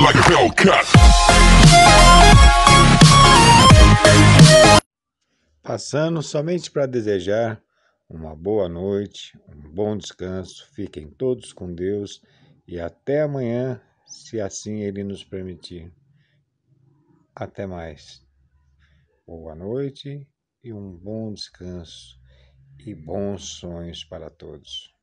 like a Passando somente para desejar uma boa noite, um bom descanso. Fiquem todos com Deus e até amanhã, se assim Ele nos permitir. Até mais. Boa noite e um bom descanso e bons sonhos para todos.